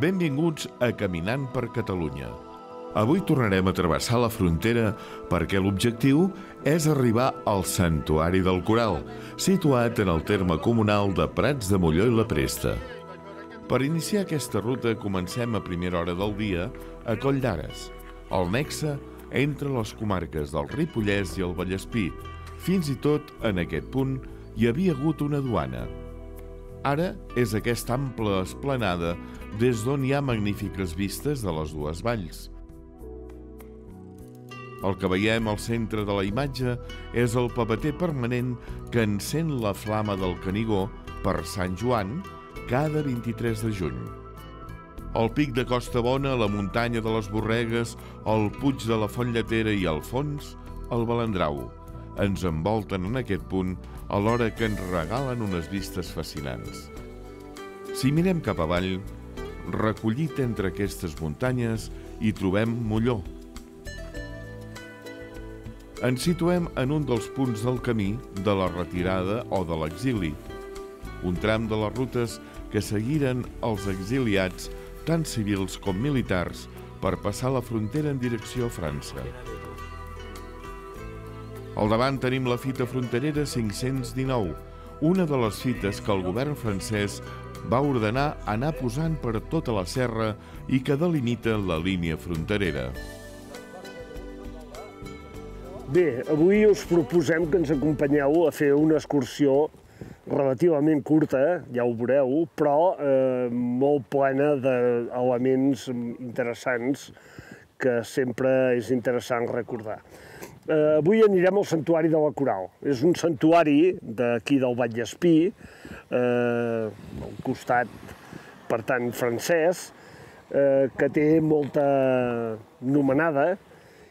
Benvinguts a Caminant per Catalunya. Avui tornarem a travessar la frontera perquè l'objectiu és arribar al Santuari del Coral, situat en el terme comunal de Prats de Molló i la Presta. Per iniciar aquesta ruta comencem a primera hora del dia a Coll d'Ares, el nexe entre les comarques del Ripollès i el Vallespí. Fins i tot en aquest punt hi havia hagut una duana. Ara és aquesta ampla esplanada des d'on hi ha magnífiques vistes de les dues valls. El que veiem al centre de la imatge és el papeter permanent que encén la flama del Canigó per Sant Joan cada 23 de juny. El pic de Costa Bona, la muntanya de les Borregues, el puig de la Font Lletera i al fons, el Balandrau, ens envolten en aquest punt alhora que ens regalen unes vistes fascinants. Si mirem cap avall, recollit entre aquestes muntanyes, hi trobem Molló, ens situem en un dels punts del camí de la retirada o de l'exili, un tram de les rutes que seguiren els exiliats, tant civils com militars, per passar la frontera en direcció a França. Al davant tenim la fita fronterera 519, una de les fites que el govern francès va ordenar anar posant per tota la serra i que delimita la línia fronterera. Bé, avui us proposem que ens acompanyeu a fer una excursió relativament curta, ja ho veureu, però eh, molt plena d'elements interessants que sempre és interessant recordar. Eh, avui anirem al Santuari de la Coral. És un santuari d'aquí del Vallespí, eh, al costat, per tant, francès, eh, que té molta nomenada,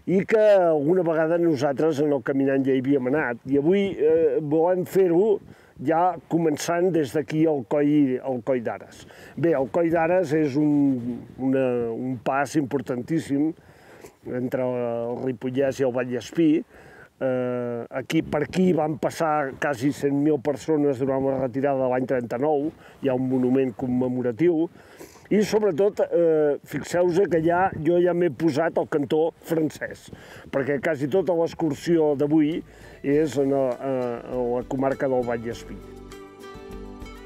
i que alguna vegada nosaltres en el Caminant ja hi havíem anat. I avui eh, volem fer-ho ja començant des d'aquí al Coll, al Coll d'Ares. Bé, el Coll d'Ares és un, una, un pas importantíssim entre el Ripollès i el Vallespí. Eh, aquí, per aquí van passar quasi 100.000 persones durant la retirada de l'any 39, hi ha un monument commemoratiu, i sobretot, eh, fixeu-vos que ja, jo ja m'he posat al cantó francès, perquè quasi tota l'excursió d'avui és en a, a, a la comarca del Vallespí.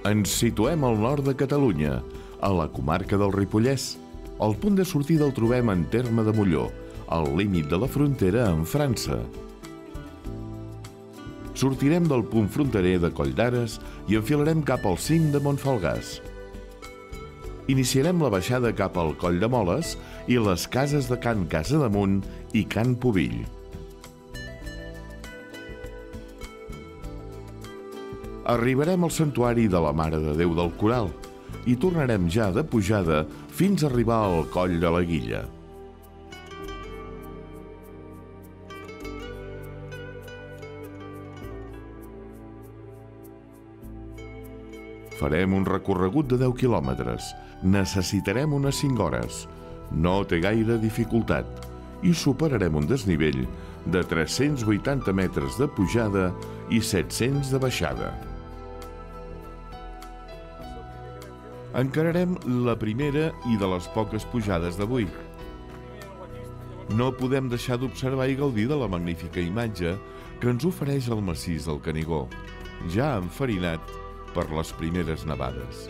Ens situem al nord de Catalunya, a la comarca del Ripollès. El punt de sortida el trobem en terme de Molló, al límit de la frontera amb França. Sortirem del punt fronterer de Coll d'Ares i enfilarem cap al cim de Montfalgàs. Iniciarem la baixada cap al Coll de Moles i les cases de Can Casa Damunt i Can Pubill. Arribarem al santuari de la Mare de Déu del Coral i tornarem ja de pujada fins a arribar al Coll de la Guilla. Farem un recorregut de 10 quilòmetres. Necessitarem unes 5 hores. No té gaire dificultat. I superarem un desnivell de 380 metres de pujada i 700 de baixada. Encararem la primera i de les poques pujades d'avui. No podem deixar d'observar i gaudir de la magnífica imatge que ens ofereix el massís del Canigó, ja enfarinat per les primeres nevades.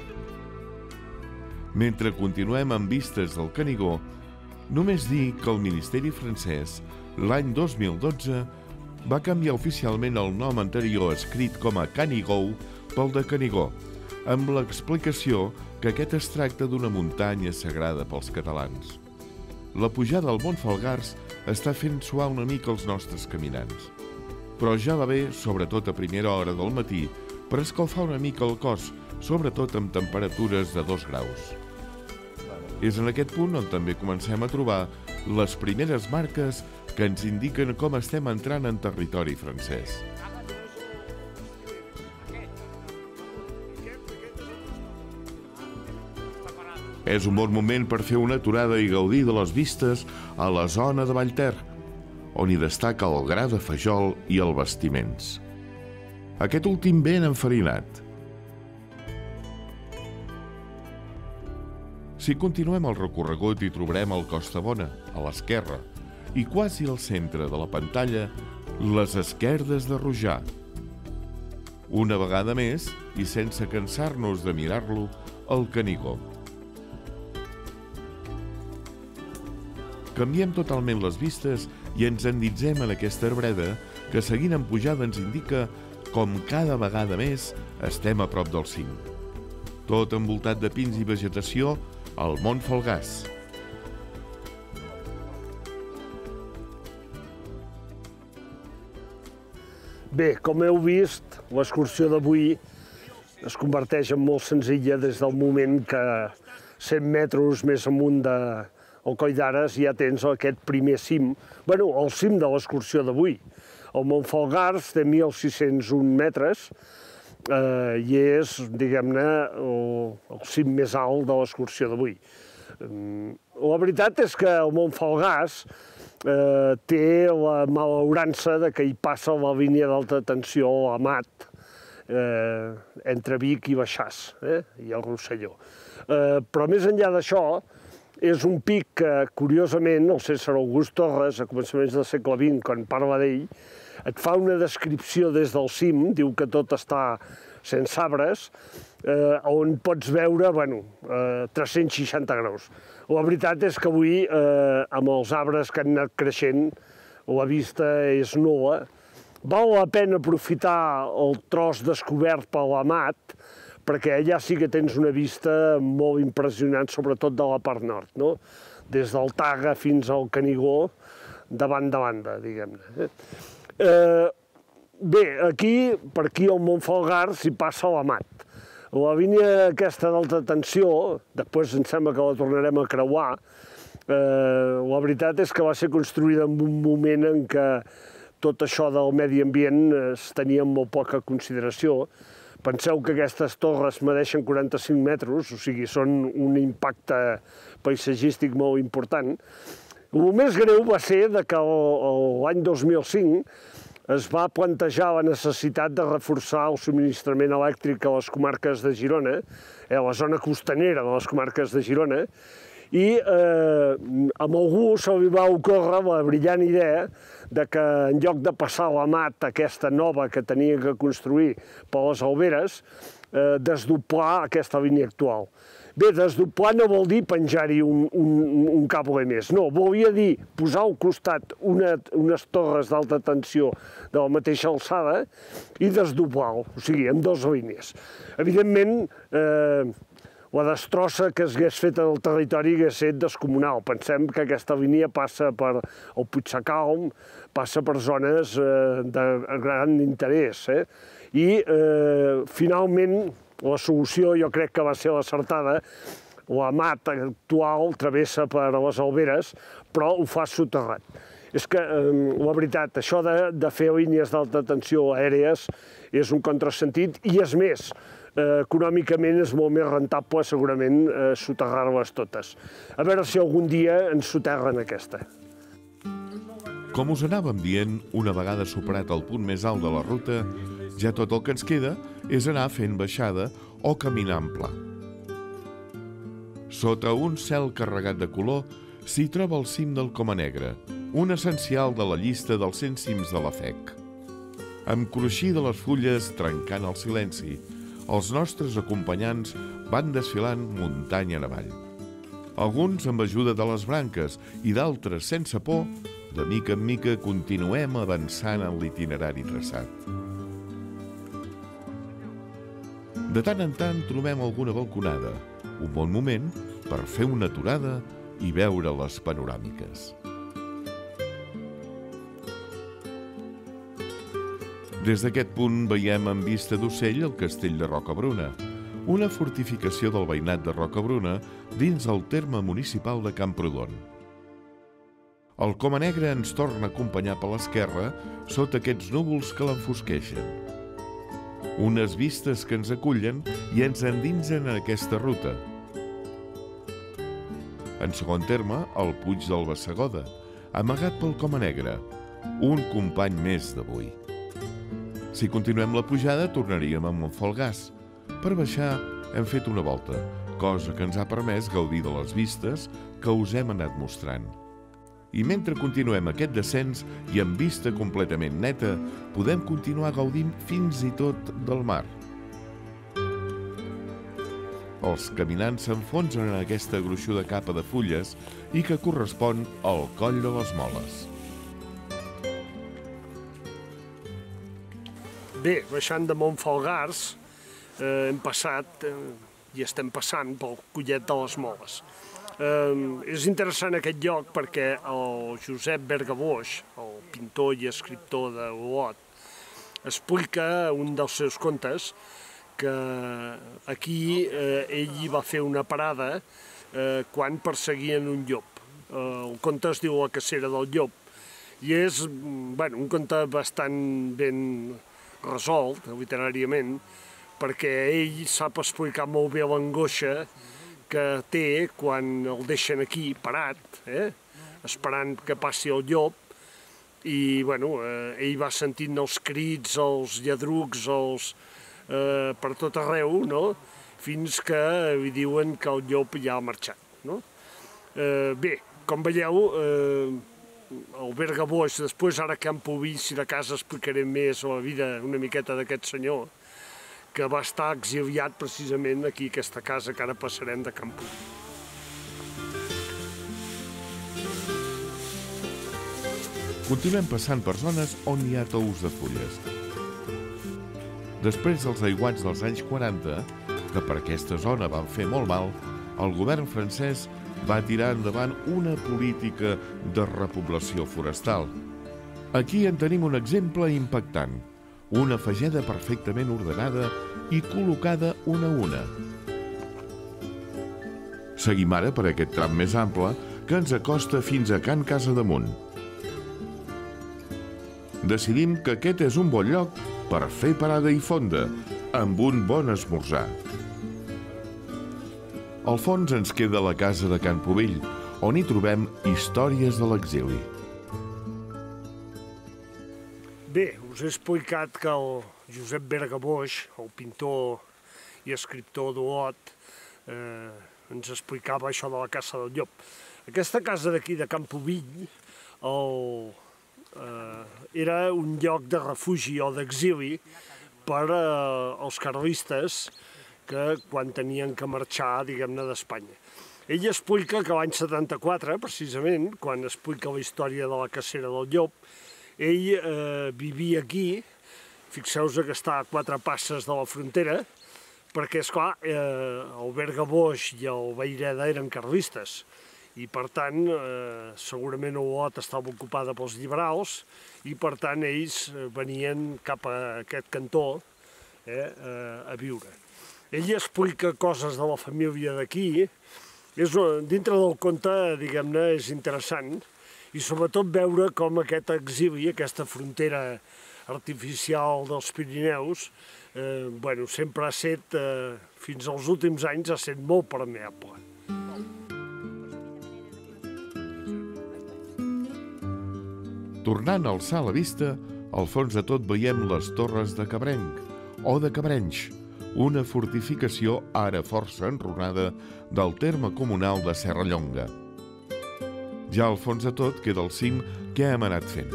Mentre continuem amb vistes del Canigó, només dir que el Ministeri francès, l'any 2012, va canviar oficialment el nom anterior escrit com a Canigou pel de Canigó, amb l'explicació que aquest es tracta d'una muntanya sagrada pels catalans. La pujada al Mont Falgars està fent suar una mica els nostres caminants. Però ja va bé, sobretot a primera hora del matí, per escalfar una mica el cos, sobretot amb temperatures de 2 graus. És en aquest punt on també comencem a trobar les primeres marques que ens indiquen com estem entrant en territori francès. És un bon moment per fer una aturada i gaudir de les vistes a la zona de Vallter, on hi destaca el gra de fajol i el vestiments. Aquest últim ben enfarinat. Si continuem el recorregut hi trobarem el Costa Bona, a l'esquerra, i quasi al centre de la pantalla, les esquerdes de Rojà. Una vegada més, i sense cansar-nos de mirar-lo, el Canigó. Canviem totalment les vistes i ens endinsem en aquesta arbreda que seguint en pujada ens indica com cada vegada més estem a prop del cim. Tot envoltat de pins i vegetació, al Mont Folgàs. Bé, com heu vist, l'excursió d'avui es converteix en molt senzilla des del moment que 100 metres més amunt de, el Coll d'Ares ja tens aquest primer cim, bueno, el cim de l'excursió d'avui. El Mont Falgars té 1.601 metres eh, i és, diguem-ne, el, el cim més alt de l'excursió d'avui. Mm, la veritat és que el Mont Falgars eh, té la malaurança de que hi passa la línia d'alta tensió, a Mat, eh, entre Vic i Baixàs, eh, i el Rosselló. Eh, però més enllà d'això, és un pic que, curiosament, el César August Torres, a començaments del segle XX, quan parla d'ell, et fa una descripció des del cim, diu que tot està sense arbres, eh, on pots veure, bueno, eh, 360 graus. La veritat és que avui, eh, amb els arbres que han anat creixent, la vista és nula. Val la pena aprofitar el tros descobert per la mat, perquè allà sí que tens una vista molt impressionant, sobretot de la part nord, no? des del Taga fins al Canigó, de banda a banda, diguem-ne. Eh, bé, aquí, per aquí al Montfalgar, s'hi passa la mat. La línia aquesta d'alta tensió, després em sembla que la tornarem a creuar, eh, la veritat és que va ser construïda en un moment en què tot això del medi ambient es tenia molt poca consideració, Penseu que aquestes torres medeixen 45 metres, o sigui, són un impacte paisatgístic molt important. El més greu va ser que l'any 2005 es va plantejar la necessitat de reforçar el subministrament elèctric a les comarques de Girona, a la zona costanera de les comarques de Girona, i eh, amb algú se li va ocórrer la brillant idea de que en lloc de passar la mat aquesta nova que tenia que construir per les alberes, eh, desdoblar aquesta línia actual. Bé, desdoblar no vol dir penjar-hi un, un, un cable més, no, volia dir posar al costat una, unes torres d'alta tensió de la mateixa alçada i desdoblar-ho, o sigui, en dues línies. Evidentment, eh, la destrossa que s'hagués fet al territori hagués estat descomunal. Pensem que aquesta línia passa per el Puigsacalm, passa per zones eh, de gran interès. Eh? I eh, finalment la solució jo crec que va ser l'acertada, la mat actual travessa per les alberes, però ho fa soterrat. És que, eh, la veritat, això de, de fer línies d'alta tensió aèries és un contrasentit, i és més, eh, econòmicament és molt més rentable segurament eh, soterrar-les totes. A veure si algun dia ens soterren aquesta. Com us anàvem dient, una vegada superat el punt més alt de la ruta, ja tot el que ens queda és anar fent baixada o caminar en pla. Sota un cel carregat de color s'hi troba el cim del Coma Negre, un essencial de la llista dels 100 cims de la FEC. Amb cruixir de les fulles trencant el silenci, els nostres acompanyants van desfilant muntanya avall. Alguns amb ajuda de les branques i d'altres sense por, de mica en mica continuem avançant en l'itinerari traçat. De tant en tant trobem alguna balconada, un bon moment per fer una aturada i veure les panoràmiques. Des d'aquest punt veiem en vista d'ocell el castell de Rocabruna, una fortificació del veïnat de Rocabruna dins el terme municipal de Camprodon. El Coma Negre ens torna a acompanyar per l'esquerra sota aquests núvols que l'enfosqueixen. Unes vistes que ens acullen i ens endinsen en aquesta ruta. En segon terme, el Puig del Bassegoda, amagat pel Coma Negre, un company més d'avui. Si continuem la pujada, tornaríem a Montfolgàs, per baixar hem fet una volta, cosa que ens ha permès gaudir de les vistes que us hem anat mostrant. I mentre continuem aquest descens i amb vista completament neta, podem continuar gaudint fins i tot del mar. Els caminants s'enfonsen en aquesta gruixuda capa de fulles i que correspon al coll de les moles. Bé, baixant de Montfalgars, eh, hem passat eh, i estem passant pel collet de les moles. Eh, és interessant aquest lloc perquè el Josep Bergaboix, el pintor i escriptor de Olot, explica un dels seus contes que aquí eh, ell hi va fer una parada eh, quan perseguien un llop. Eh, el conte es diu La cacera del llop i és bueno, un conte bastant ben resolt literàriament perquè ell sap explicar molt bé l'angoixa que té quan el deixen aquí parat, eh? esperant que passi el llop, i bueno, eh, ell va sentint els crits, els lladrucs, els, eh, per tot arreu, no? fins que li diuen que el llop ja ha marxat. No? Eh, bé, com veieu, eh, el Berga Boix, després ara que han Pubill, si de casa explicaré més la vida una miqueta d'aquest senyor, que va estar exiliat precisament aquí, aquesta casa que ara passarem de Camp Pubill. Continuem passant per zones on hi ha tous de fulles, Després dels aiguats dels anys 40, que per aquesta zona van fer molt mal, el govern francès va tirar endavant una política de repoblació forestal. Aquí en tenim un exemple impactant. Una fageda perfectament ordenada i col·locada una a una. Seguim ara per aquest tram més ample que ens acosta fins a Can Casa Damunt. Decidim que aquest és un bon lloc per fer parada i fonda, amb un bon esmorzar. Al fons ens queda la casa de Can Pubill, on hi trobem històries de l'exili. Bé, us he explicat que el Josep Berga Boix, el pintor i escriptor d'Olot, eh, ens explicava això de la Casa del Llop. Aquesta casa d'aquí, de Campovill, el, eh, era un lloc de refugi o d'exili per eh, els carlistes que quan tenien que marxar, diguem-ne, d'Espanya. Ell explica que l'any 74, precisament, quan explica la història de la cacera del llop, ell eh, vivia aquí, fixeu-vos que està a quatre passes de la frontera, perquè, és clar, eh, el Berga Boix i el Vaireda eren carlistes. I per tant eh, segurament Olot estava ocupada pels liberals i per tant ells eh, venien cap a aquest cantó eh, eh, a viure. Ell explica coses de la família d'aquí, és, dintre del conte, diguem-ne, és interessant, i sobretot veure com aquest exili, aquesta frontera artificial dels Pirineus, eh, bueno, sempre ha set, eh, fins als últims anys, ha set molt permeable. Tornant a alçar la vista, al fons de tot veiem les torres de Cabrenc, o de Cabrenys, una fortificació ara força enronada del terme comunal de Serra Llonga. Ja al fons de tot queda el cim que hem anat fent.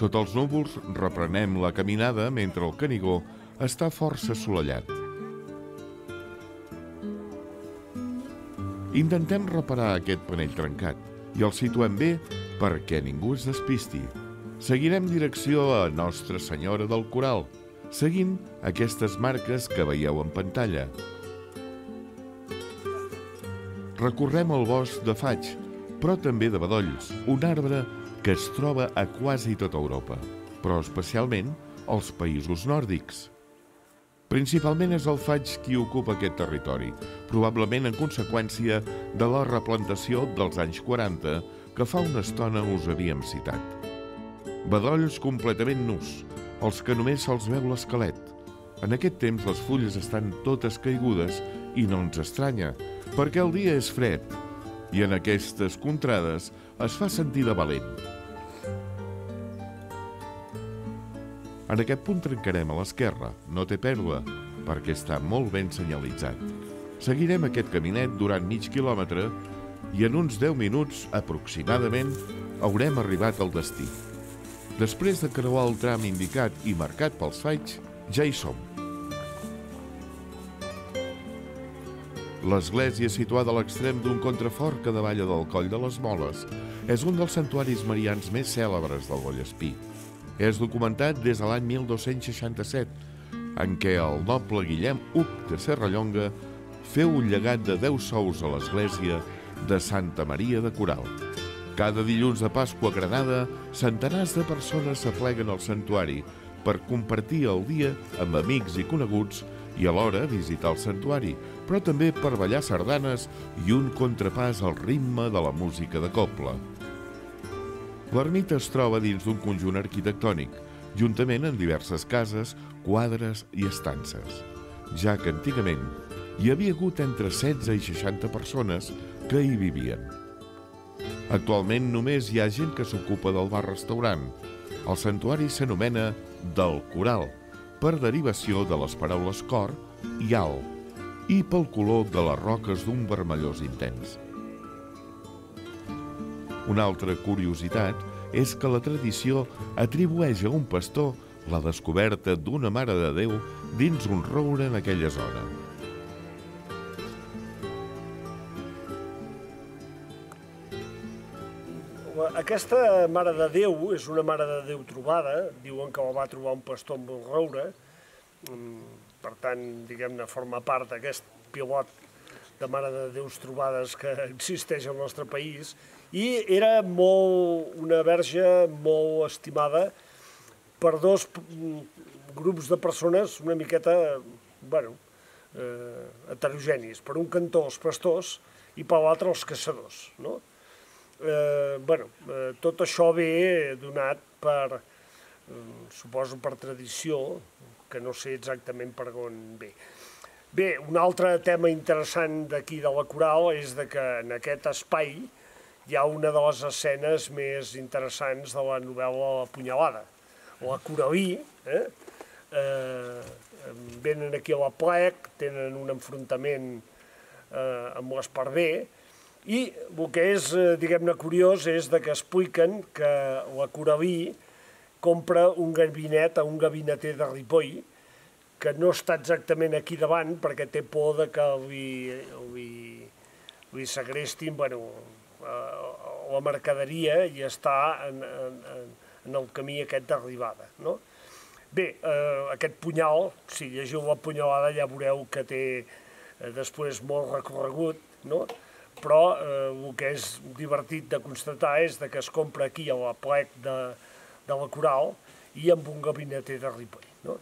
Sota els núvols reprenem la caminada mentre el Canigó està força assolellat. Intentem reparar aquest panell trencat i el situem bé perquè ningú es despisti. Seguirem direcció a Nostra Senyora del Coral, seguint aquestes marques que veieu en pantalla. Recorrem el bosc de faig, però també de bedolls, un arbre que es troba a quasi tota Europa, però especialment als països nòrdics. Principalment és el faig qui ocupa aquest territori, probablement en conseqüència de la replantació dels anys 40 que fa una estona us havíem citat. Bedolls completament nus, els que només se'ls veu l'esquelet. En aquest temps les fulles estan totes caigudes i no ens estranya, perquè el dia és fred i en aquestes contrades es fa sentir de valent. En aquest punt trencarem a l'esquerra, no té pèrdua, perquè està molt ben senyalitzat. Seguirem aquest caminet durant mig quilòmetre i en uns 10 minuts, aproximadament, haurem arribat al destí. Després de creuar el tram indicat i marcat pels faigs, ja hi som. L'església, situada a l'extrem d'un contrafort que davalla del Coll de les Moles, és un dels santuaris marians més cèlebres del Vallespí. És documentat des de l'any 1267, en què el noble Guillem Uc de Serrallonga feu un llegat de 10 sous a l'església de Santa Maria de Coral. Cada dilluns de Pasqua a Granada, centenars de persones s'apleguen al santuari per compartir el dia amb amics i coneguts i alhora visitar el santuari, però també per ballar sardanes i un contrapàs al ritme de la música de coble. L'ermita es troba dins d'un conjunt arquitectònic, juntament amb diverses cases, quadres i estances, ja que antigament hi havia hagut entre 16 i 60 persones que hi vivien. Actualment només hi ha gent que s'ocupa del bar-restaurant. El santuari s'anomena del Coral, per derivació de les paraules cor i alt, i pel color de les roques d'un vermellós intens. Una altra curiositat és que la tradició atribueix a un pastor la descoberta d'una Mare de Déu dins un roure en aquella zona. Aquesta Mare de Déu és una Mare de Déu trobada, diuen que la va trobar un pastor amb un roure, mm, per tant, diguem-ne, forma part d'aquest pilot de Mare de Déus trobades que existeix al nostre país, i era molt, una verge molt estimada per dos grups de persones una miqueta, bueno, eh, heterogenis. Per un cantó els pastors i per l'altre els caçadors, no? Eh, bueno, eh, tot això ve donat per, eh, suposo per tradició, que no sé exactament per on ve. Bé, un altre tema interessant d'aquí de la coral és de que en aquest espai hi ha una de les escenes més interessants de la novel·la La Punyalada. La Coralí, eh? eh, venen aquí a la plec, tenen un enfrontament eh, amb l'Esparver, i el que és, eh, diguem-ne, curiós és de que expliquen que la Coralí compra un gabinet a un gabineter de Ripoll, que no està exactament aquí davant perquè té por de que li, li, li segrestin bueno, la mercaderia i està en, en, en el camí aquest d'arribada. No? Bé, eh, aquest punyal, si llegiu la punyalada ja veureu que té eh, després molt recorregut, no? Però eh, el que és divertit de constatar és de que es compra aquí a la plec de, de la Coral i amb un gabineter de Ripoll. No?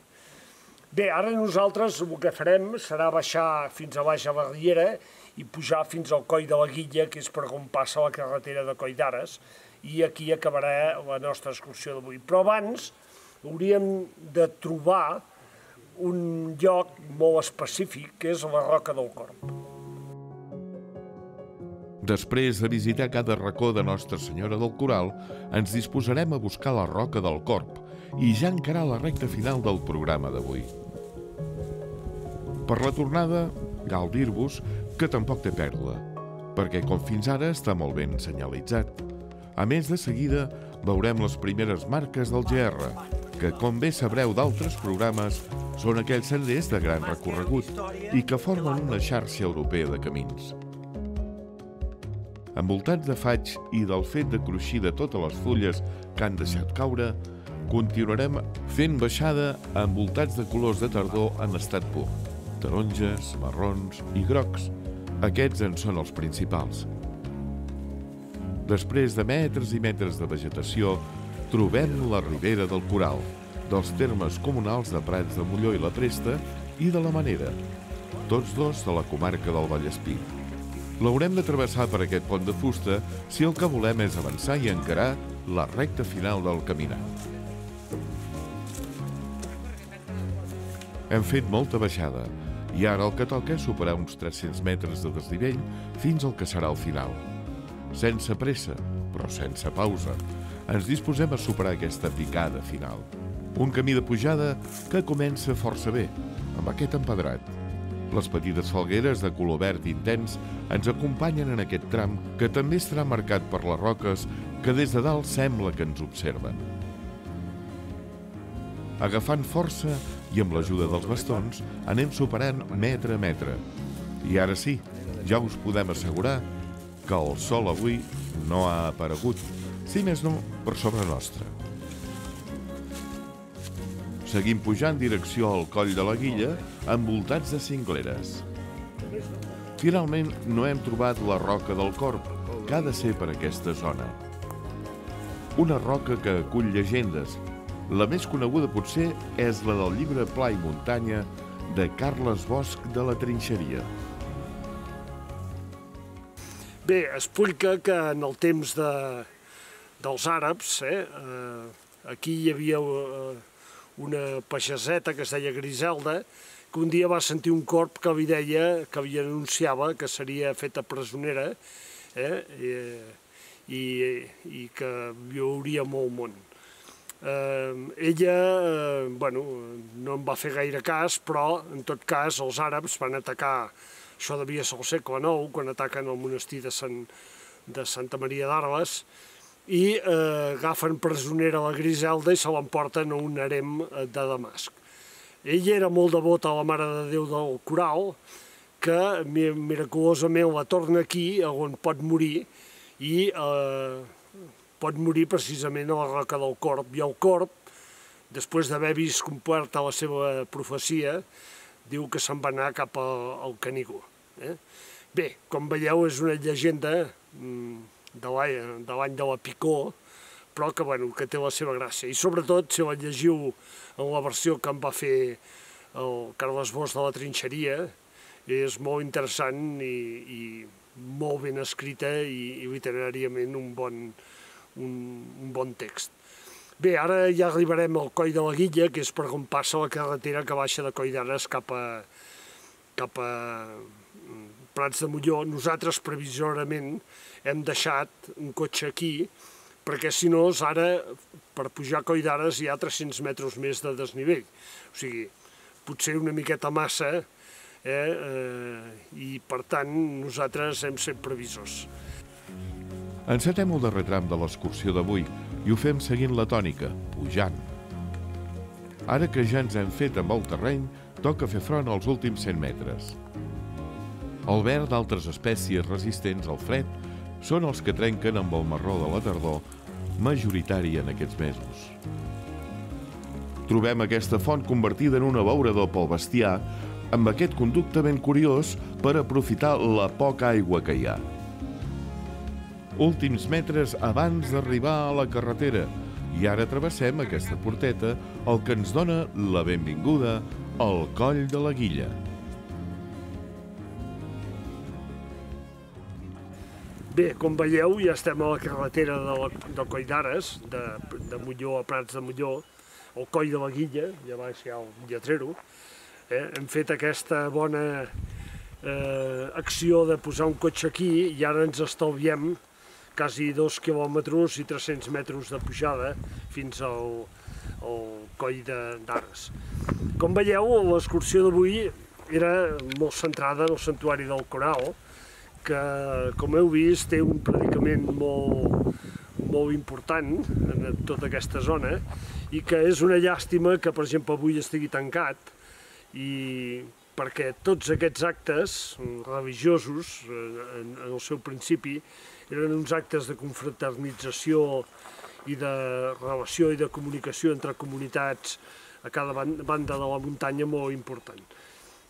Bé, ara nosaltres el que farem serà baixar fins a baix a la Riera i pujar fins al Coll de la Guilla, que és per on passa la carretera de Coll d'Ares, i aquí acabarà la nostra excursió d'avui. Però abans hauríem de trobar un lloc molt específic, que és la Roca del Corp. Després de visitar cada racó de Nostra Senyora del Coral, ens disposarem a buscar la Roca del Corp, i ja encarar la recta final del programa d'avui. Per la tornada, cal dir-vos que tampoc té pèrdua, perquè com fins ara està molt ben senyalitzat. A més, de seguida veurem les primeres marques del GR, que, com bé sabreu d'altres programes, són aquells senders de gran recorregut i que formen una xarxa europea de camins. Envoltats de faig i del fet de cruixir de totes les fulles que han deixat caure, Continuarem fent baixada envoltats de colors de tardor en estat pur. Taronges, marrons i grocs. Aquests en són els principals. Després de metres i metres de vegetació, trobem la ribera del Coral, dels termes comunals de Prats de Molló i la Presta i de la Manera, tots dos de la comarca del Vallespí. L'haurem de travessar per aquest pont de fusta si el que volem és avançar i encarar la recta final del caminat. Hem fet molta baixada i ara el que toca és superar uns 300 metres de desnivell fins al que serà el final. Sense pressa, però sense pausa, ens disposem a superar aquesta picada final. Un camí de pujada que comença força bé, amb aquest empedrat. Les petites falgueres de color verd intens ens acompanyen en aquest tram que també estarà marcat per les roques que des de dalt sembla que ens observen. Agafant força i amb l'ajuda dels bastons anem superant metre a metre. I ara sí, ja us podem assegurar que el sol avui no ha aparegut, si més no, per sobre nostra. Seguim pujant direcció al coll de la Guilla, envoltats de cingleres. Finalment, no hem trobat la roca del Corp, que ha de ser per aquesta zona. Una roca que acull llegendes. La més coneguda potser és la del llibre Pla i Muntanya de Carles Bosch de la Trinxeria. Bé, explica que en el temps de, dels àrabs, eh, eh, aquí hi havia eh, una pageseta que es deia Griselda, que un dia va sentir un corp que li deia, que li anunciava que seria feta presonera eh, i, i que viuria molt món. Eh, ella, eh, bueno, no en va fer gaire cas, però en tot cas els àrabs van atacar això devia ser el segle IX, quan ataquen el monestir de, Sant, de Santa Maria d'Arles, i eh, agafen presonera la Griselda i se l'emporten a un harem eh, de Damasc. Ell era molt devot a la Mare de Déu del Coral, que miraculosament la torna aquí, on pot morir, i eh, pot morir precisament a la roca del Corp. I el Corp, després d'haver vist completa la seva profecia, diu que se'n va anar cap al, Canigó. Eh? Bé, com veieu, és una llegenda mm, de l'any de, de la Picó, però que, bueno, que té la seva gràcia. I sobretot, si la llegiu en la versió que em va fer el Carles Bosch de la Trinxeria, és molt interessant i, i molt ben escrita i, i literàriament un bon, un, un bon text. Bé, ara ja arribarem al Coll de la Guilla, que és per on passa la carretera que baixa de Coll d'Ares cap a, cap a Prats de Molló. Nosaltres, previsorament, hem deixat un cotxe aquí, perquè si no, ara, per pujar a Coll d'Ares hi ha 300 metres més de desnivell. O sigui, potser una miqueta massa, eh, eh, i per tant nosaltres hem set previsors. Encetem el darrer tram de l'excursió d'avui i ho fem seguint la tònica, pujant. Ara que ja ens hem fet amb el terreny, toca fer front als últims 100 metres. El verd d'altres espècies resistents al fred són els que trenquen amb el marró de la tardor, majoritari en aquests mesos. Trobem aquesta font convertida en un abeurador pel bestiar amb aquest conducte ben curiós per aprofitar la poca aigua que hi ha últims metres abans d'arribar a la carretera i ara travessem aquesta porteta, el que ens dona la benvinguda al Coll de la Guilla. Bé, com veieu, ja estem a la carretera de, la, de Coll d'Ares, de, de Molló a Prats de Molló, el Coll de la Guilla, ja baix hi ha el lletrero. Eh? Hem fet aquesta bona eh, acció de posar un cotxe aquí i ara ens estalviem quasi dos quilòmetres i 300 metres de pujada fins al, al coll d'Ares. Com veieu, l'excursió d'avui era molt centrada en el santuari del Coral, que, com heu vist, té un predicament molt, molt important en tota aquesta zona i que és una llàstima que, per exemple, avui estigui tancat i perquè tots aquests actes religiosos, en, en el seu principi, eren uns actes de confraternització i de relació i de comunicació entre comunitats a cada banda de la muntanya molt important.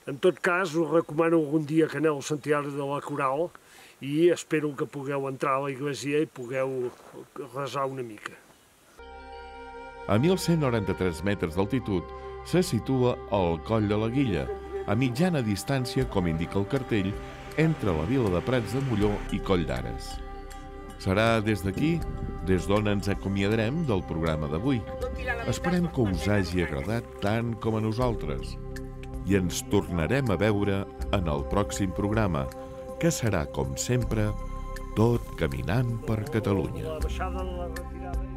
En tot cas, us recomano algun dia que aneu al Santiago de la Coral i espero que pugueu entrar a la iglesia i pugueu resar una mica. A 1.193 metres d'altitud se situa el Coll de la Guilla, a mitjana distància, com indica el cartell, entre la vila de Prats de Molló i Coll d'Ares. Serà des d'aquí, des d'on ens acomiadarem del programa d'avui. Esperem que us hagi agradat tant com a nosaltres. I ens tornarem a veure en el pròxim programa, que serà, com sempre, tot caminant per Catalunya. La baixada la retirada